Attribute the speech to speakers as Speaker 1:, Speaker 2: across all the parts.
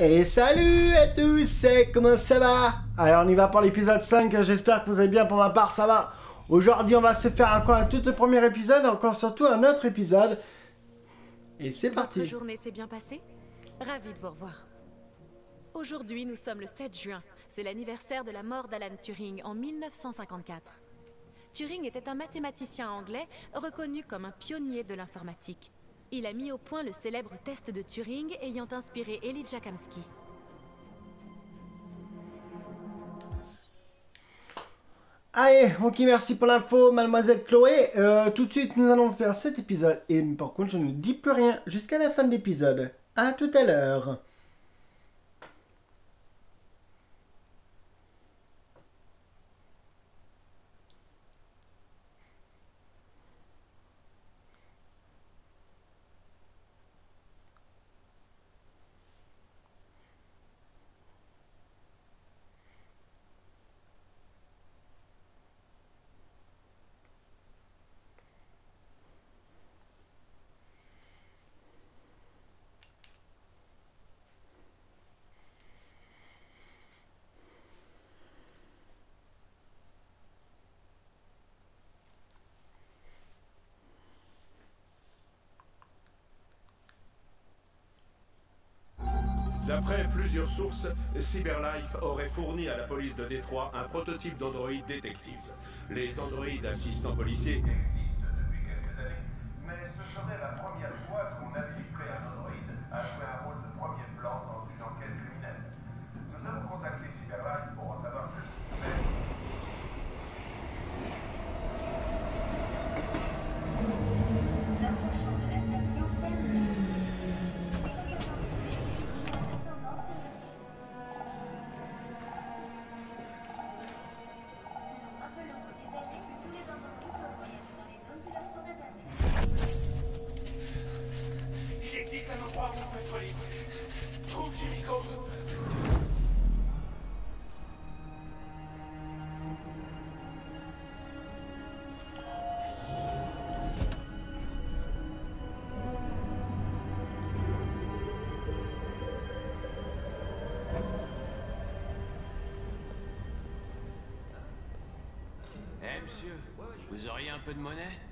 Speaker 1: Et salut à tous, comment ça va? Alors on y va pour l'épisode 5, j'espère que vous allez bien, pour ma part ça va. Aujourd'hui on va se faire encore un tout premier épisode, encore surtout un autre épisode. Et c'est parti
Speaker 2: Votre journée s'est bien passée? Ravi de vous revoir. Aujourd'hui nous sommes le 7 juin, c'est l'anniversaire de la mort d'Alan Turing en 1954. Turing était un mathématicien anglais reconnu comme un pionnier de l'informatique. Il a mis au point le célèbre test de Turing ayant inspiré Elijah Kamsky.
Speaker 1: Allez, ok, merci pour l'info, mademoiselle Chloé. Euh, tout de suite, nous allons faire cet épisode. Et par contre, je ne dis plus rien jusqu'à la fin de l'épisode. À tout à l'heure.
Speaker 3: D'après plusieurs sources, CyberLife aurait fourni à la police de Détroit un prototype d'androïde détective. Les androïdes assistants policiers
Speaker 4: existe depuis quelques années, mais ce serait la première fois qu'on habiliterait un androïde à jouer un
Speaker 5: monsieur, vous auriez un peu de monnaie?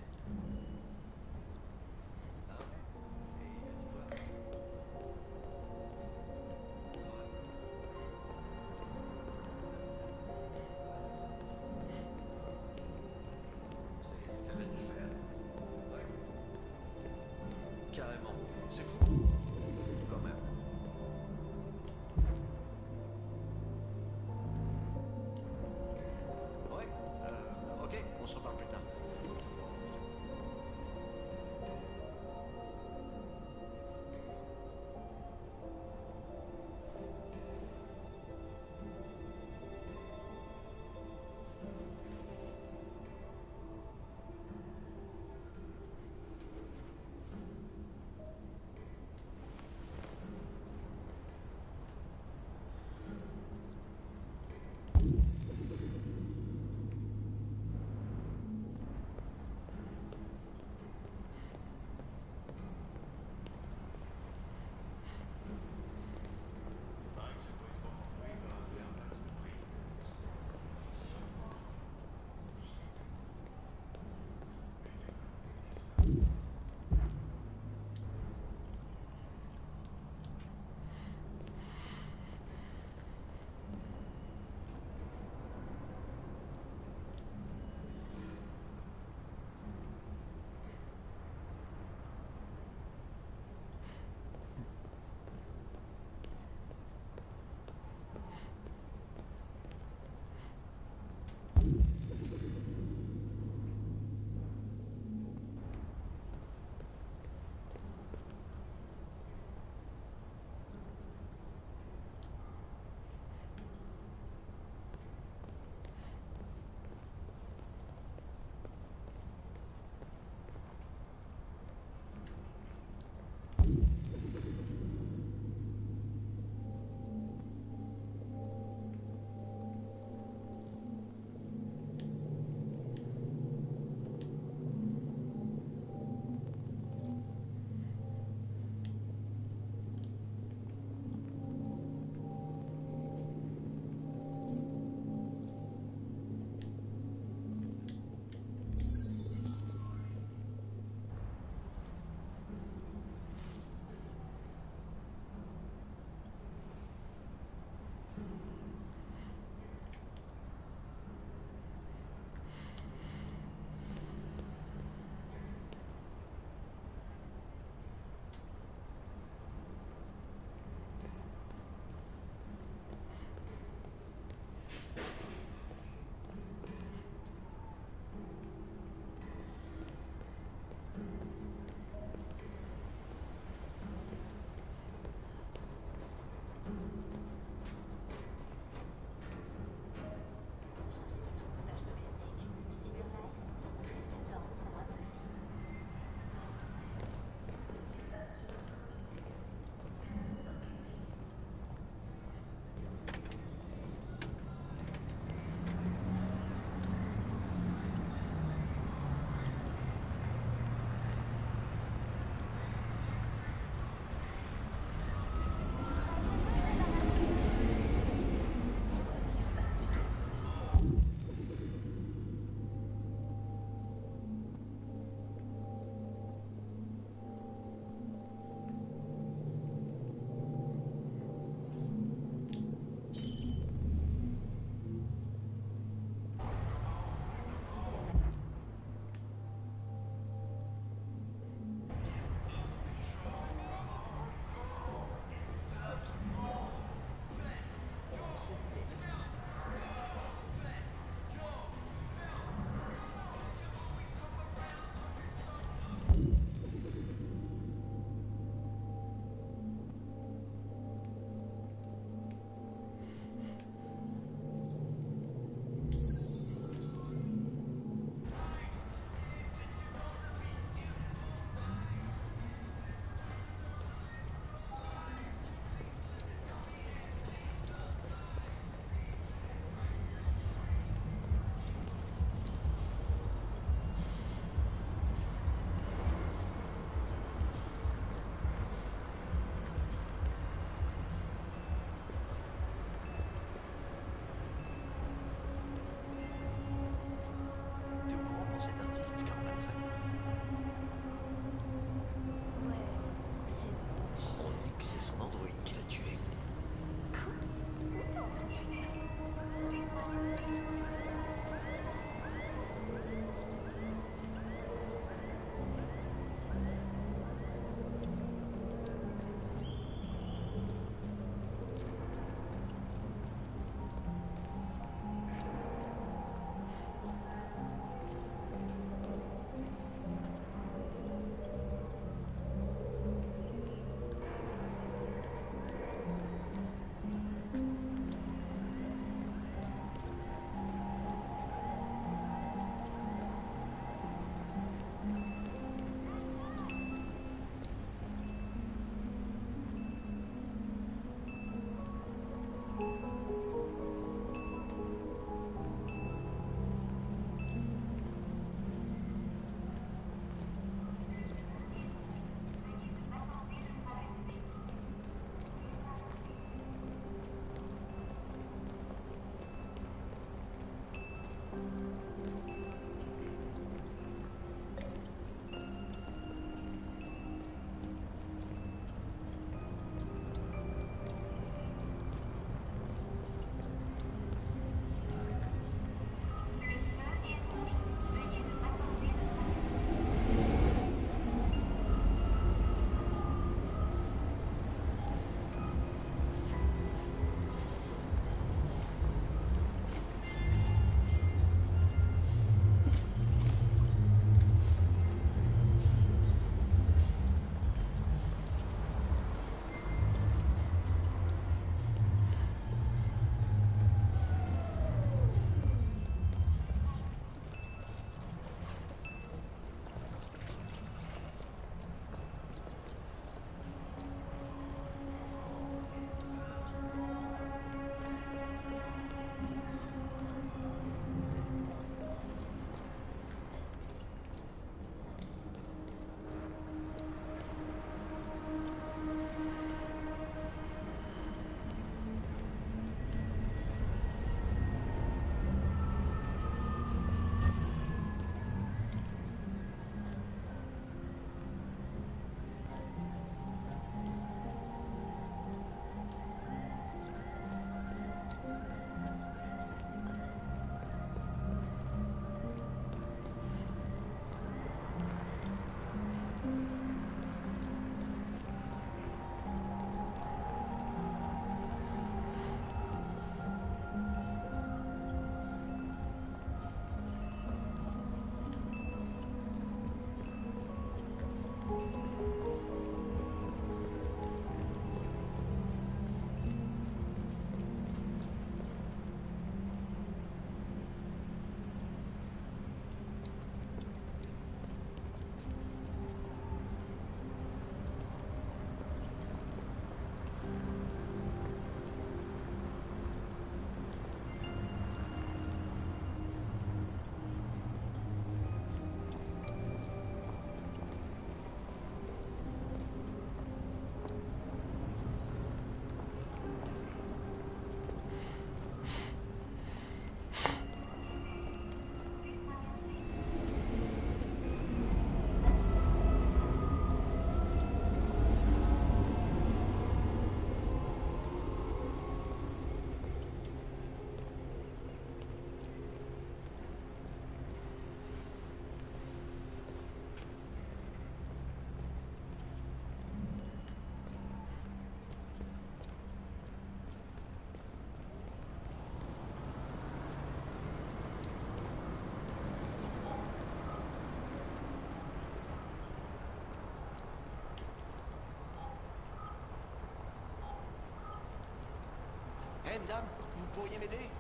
Speaker 5: Eh, madame, vous pourriez m'aider?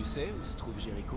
Speaker 6: Tu sais où se trouve Jéricho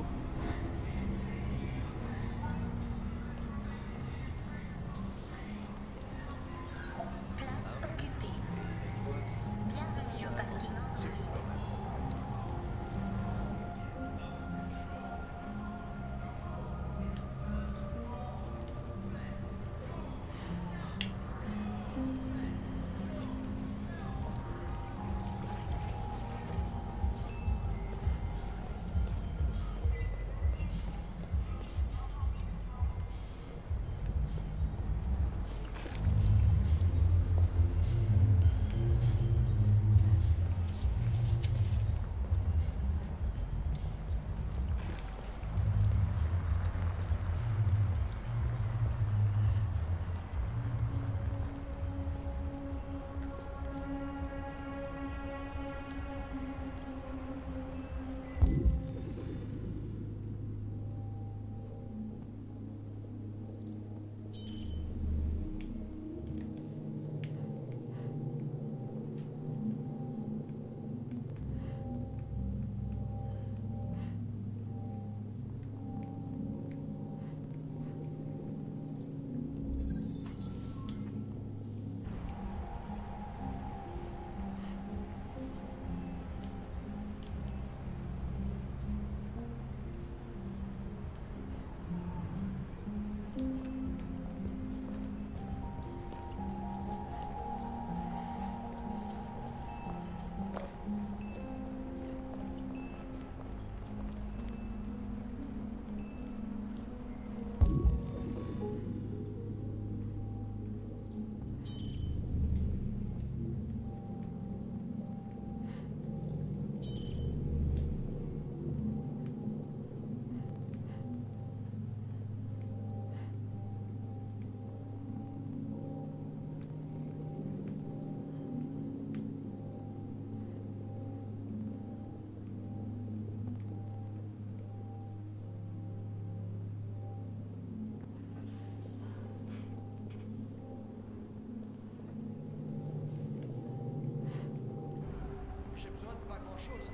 Speaker 5: Schuss.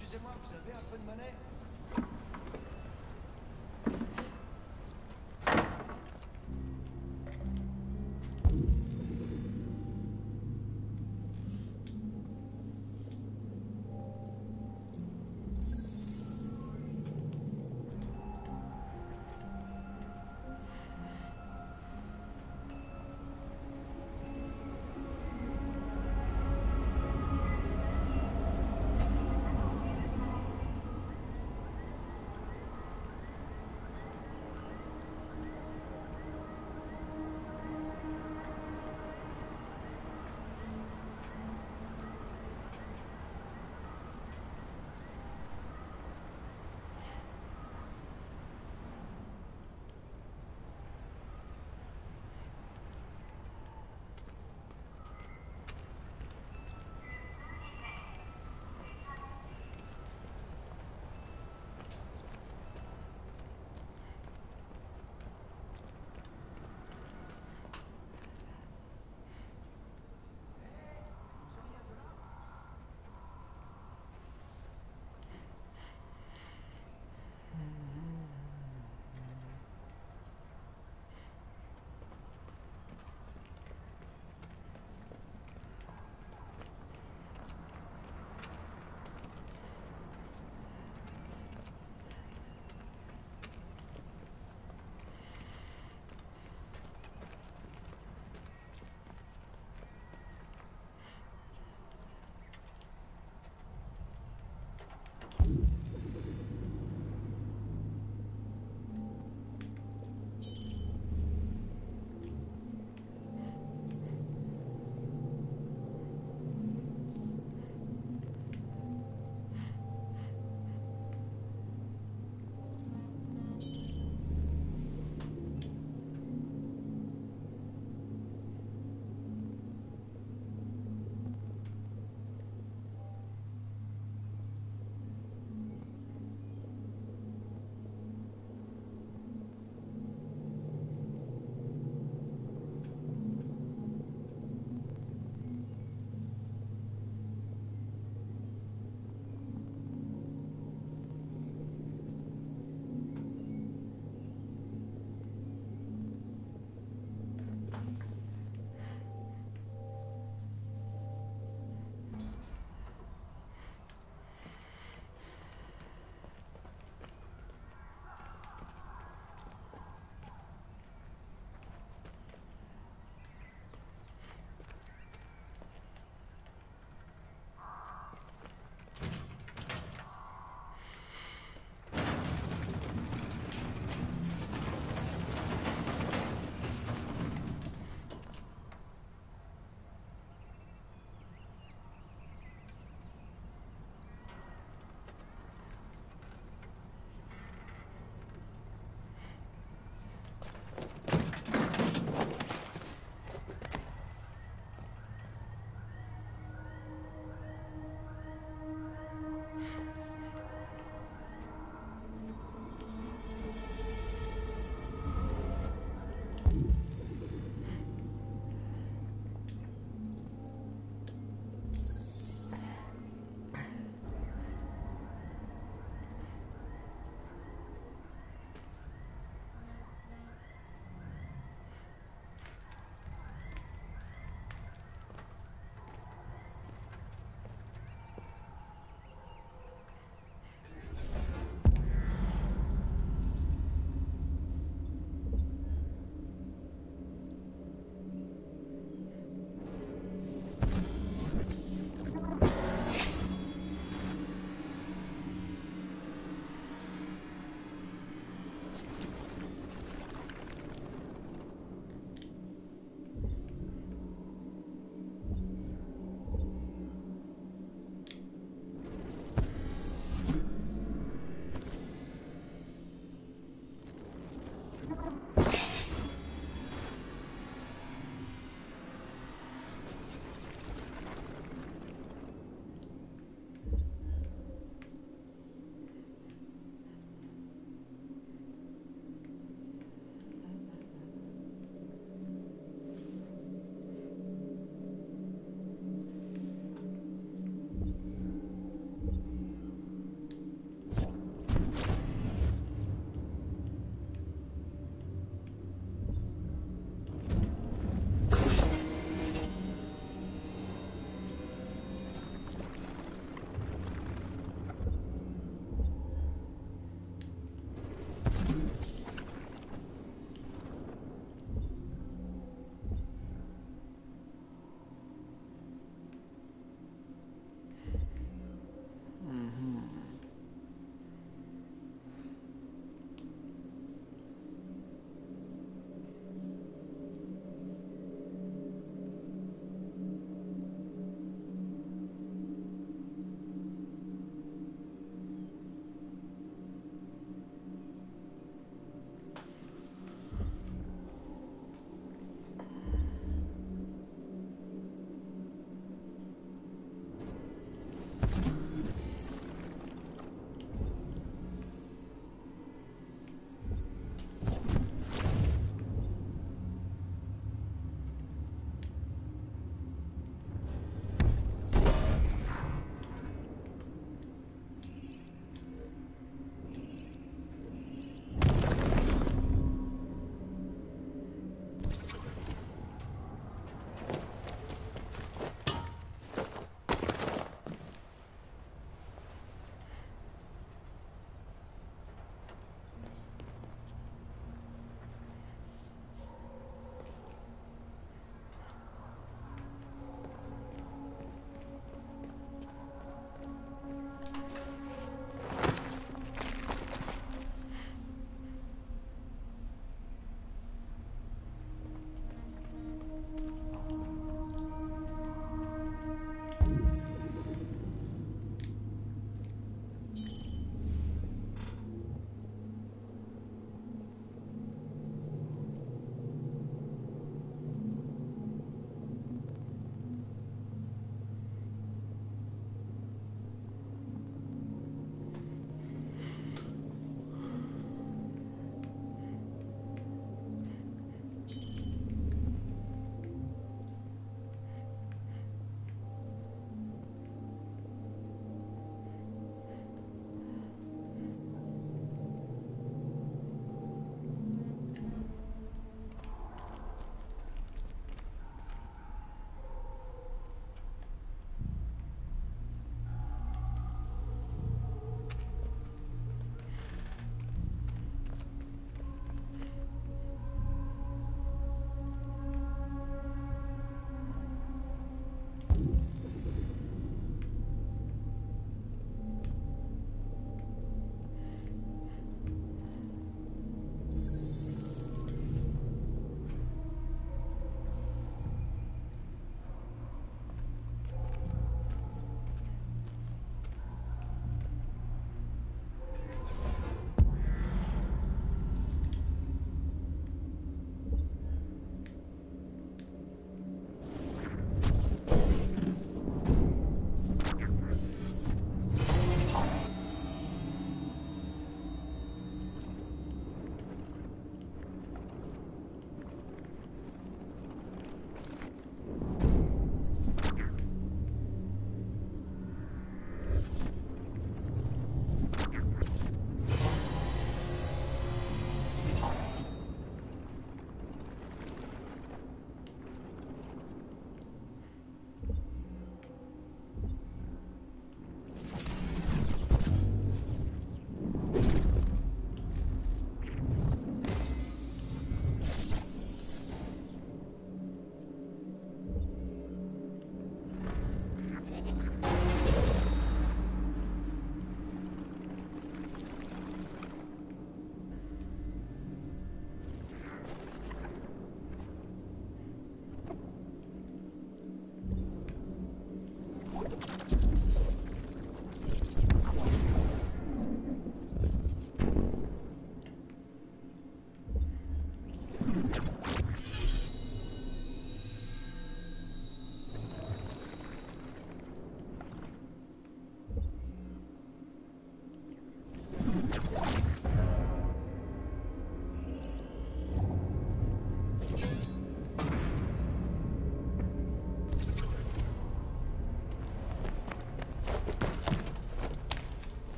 Speaker 5: Excusez-moi, vous avez un peu de monnaie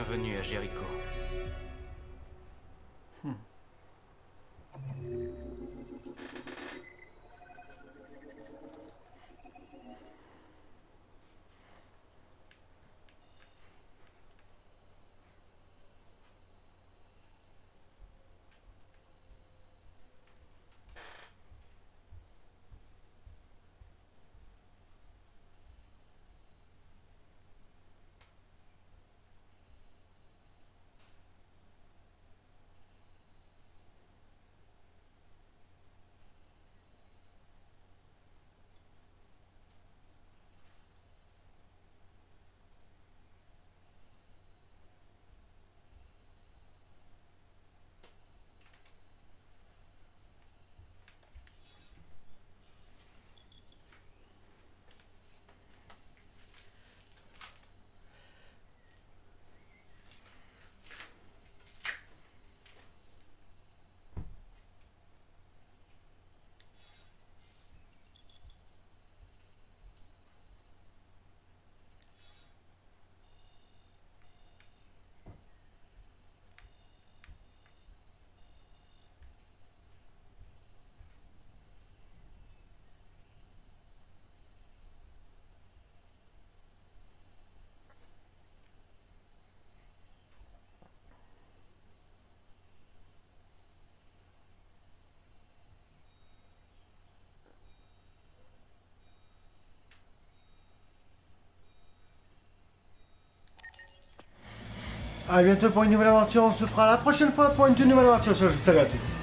Speaker 6: Bienvenue à Jéricho.
Speaker 1: À bientôt pour une nouvelle aventure. On se fera la prochaine fois pour une toute nouvelle aventure. Salut à tous.